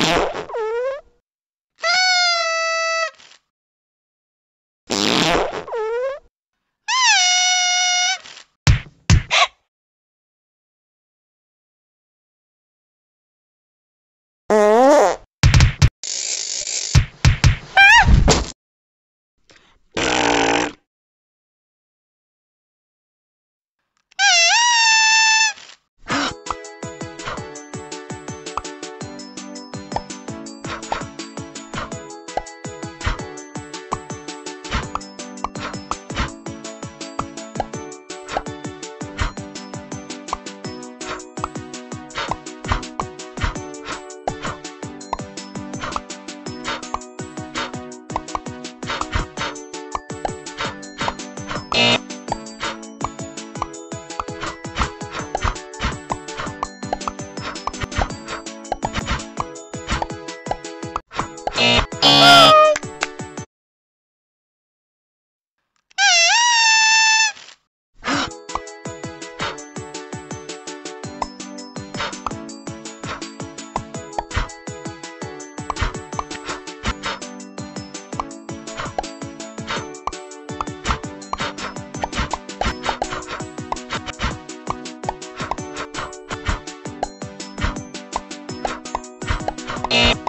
you you you